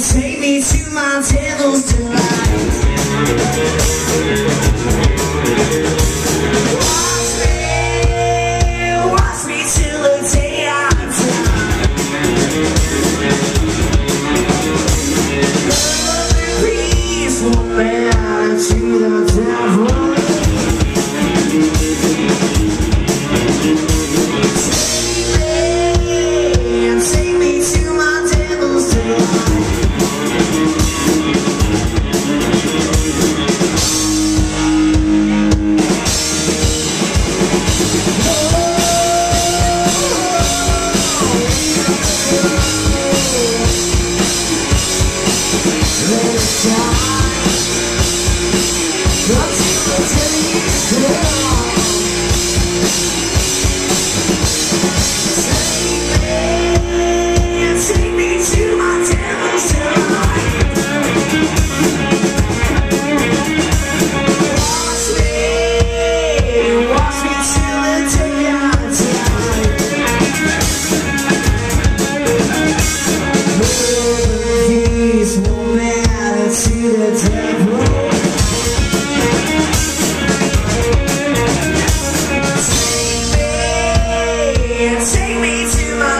Take me to my devil's to my